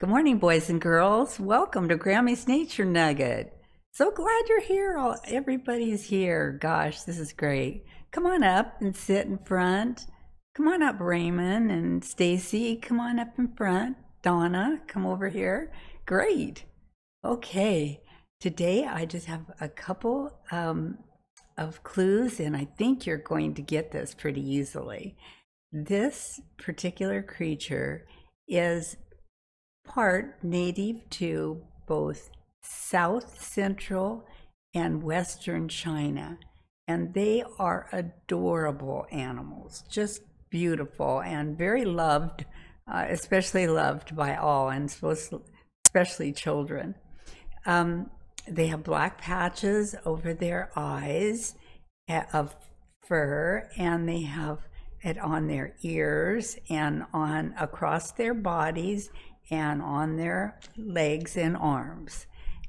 Good morning, boys and girls. Welcome to Grammy's Nature Nugget. So glad you're here. All everybody's here. Gosh, this is great. Come on up and sit in front. Come on up, Raymond and Stacy. Come on up in front. Donna, come over here. Great. Okay. Today I just have a couple um, of clues, and I think you're going to get this pretty easily. This particular creature is part native to both South Central and Western China. And they are adorable animals, just beautiful and very loved, uh, especially loved by all, and especially children. Um, they have black patches over their eyes of fur, and they have it on their ears and on across their bodies and on their legs and arms.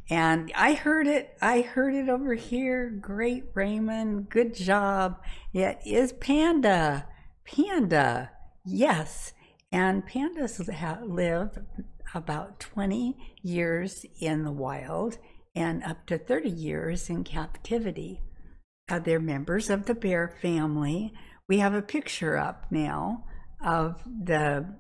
And I heard it, I heard it over here. Great, Raymond. Good job. It is panda. Panda. Yes. And pandas live about 20 years in the wild and up to 30 years in captivity. Uh, they're members of the bear family. We have a picture up now of the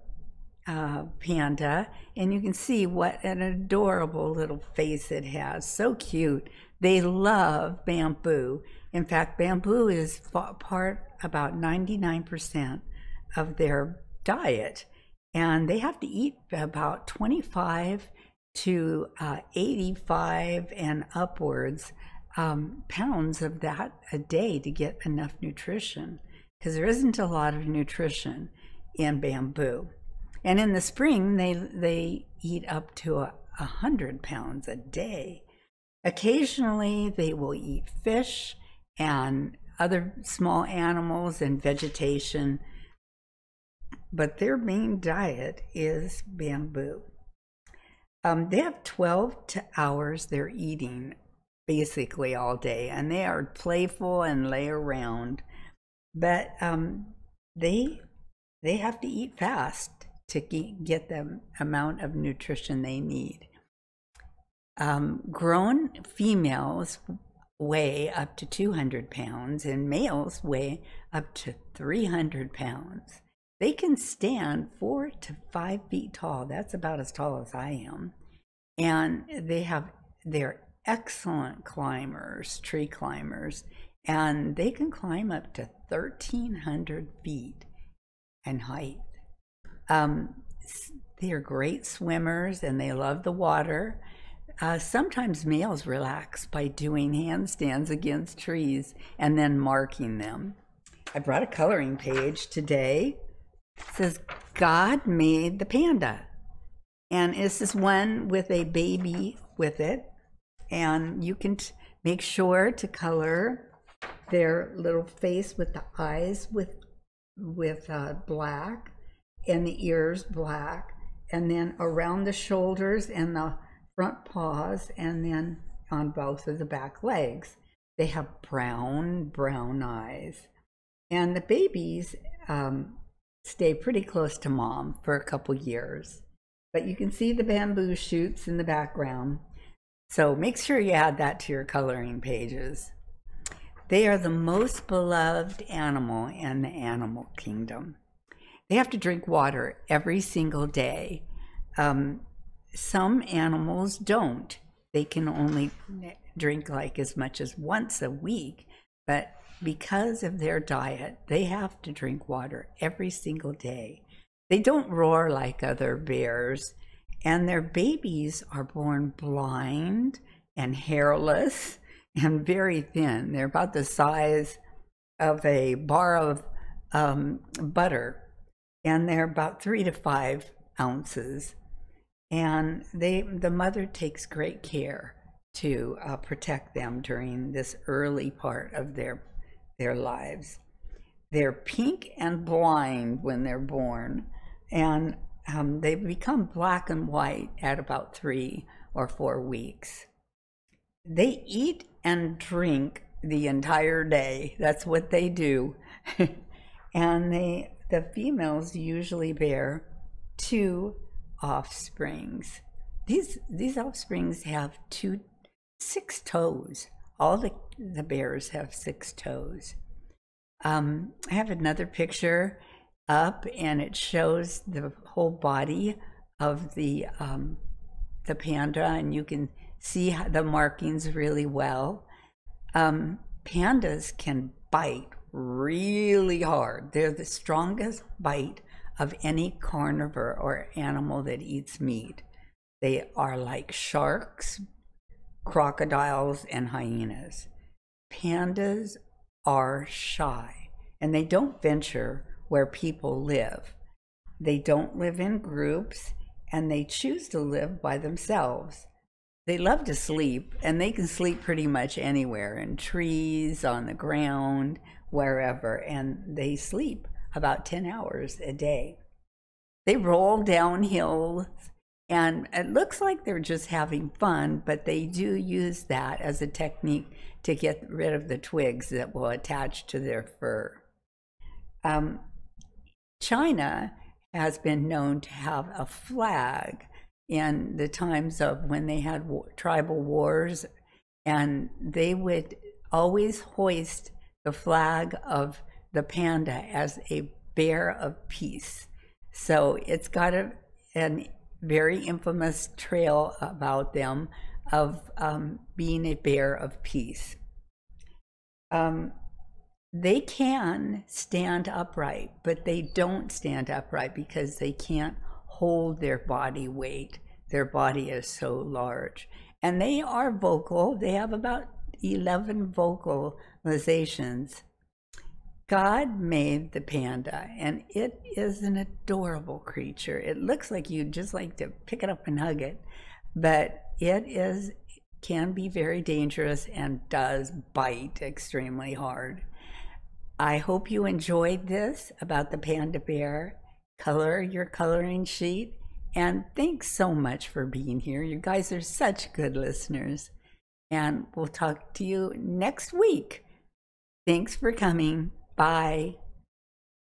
uh, panda, and you can see what an adorable little face it has. So cute. They love bamboo. In fact, bamboo is part about 99% of their diet, and they have to eat about 25 to uh, 85 and upwards um, pounds of that a day to get enough nutrition because there isn't a lot of nutrition in bamboo. And in the spring, they, they eat up to a, hundred pounds a day. Occasionally, they will eat fish and other small animals and vegetation, but their main diet is bamboo. Um, they have 12 hours they're eating basically all day, and they are playful and lay around, but um, they they have to eat fast to get the amount of nutrition they need. Um, grown females weigh up to 200 pounds, and males weigh up to 300 pounds. They can stand four to five feet tall. That's about as tall as I am. And they have, they're excellent climbers, tree climbers, and they can climb up to 1,300 feet in height. Um, they're great swimmers and they love the water. Uh, sometimes males relax by doing handstands against trees and then marking them. I brought a coloring page today It says God made the panda. And this is one with a baby with it. And you can make sure to color their little face with the eyes with with uh, black and the ears black and then around the shoulders and the front paws and then on both of the back legs they have brown brown eyes and the babies um, stay pretty close to mom for a couple years. But you can see the bamboo shoots in the background. So make sure you add that to your coloring pages. They are the most beloved animal in the animal kingdom. They have to drink water every single day. Um, some animals don't. They can only drink like as much as once a week, but because of their diet, they have to drink water every single day. They don't roar like other bears, and their babies are born blind and hairless and very thin. They're about the size of a bar of um, butter, and they're about three to five ounces. And they, the mother takes great care to uh, protect them during this early part of their their lives. They're pink and blind when they're born, and um, they become black and white at about three or four weeks. They eat and drink the entire day. That's what they do. and they the females usually bear two offsprings. These these offsprings have two six toes. All the the bears have six toes. Um, I have another picture up, and it shows the whole body of the um, the panda, and you can see the markings really well. Um, pandas can bite really hard. They're the strongest bite of any carnivore or animal that eats meat. They are like sharks, crocodiles, and hyenas. Pandas are shy and they don't venture where people live. They don't live in groups and they choose to live by themselves. They love to sleep and they can sleep pretty much anywhere in trees, on the ground, wherever, and they sleep about 10 hours a day. They roll down hills and it looks like they're just having fun, but they do use that as a technique to get rid of the twigs that will attach to their fur. Um, China has been known to have a flag in the times of when they had tribal wars, and they would always hoist the flag of the panda as a bear of peace. So it's got a, an very infamous trail about them of um, being a bear of peace. Um, they can stand upright, but they don't stand upright because they can't hold their body weight. Their body is so large. And they are vocal. They have about 11 God made the panda, and it is an adorable creature. It looks like you'd just like to pick it up and hug it, but it is can be very dangerous and does bite extremely hard. I hope you enjoyed this about the panda bear. Color your coloring sheet, and thanks so much for being here. You guys are such good listeners, and we'll talk to you next week. Thanks for coming. Bye.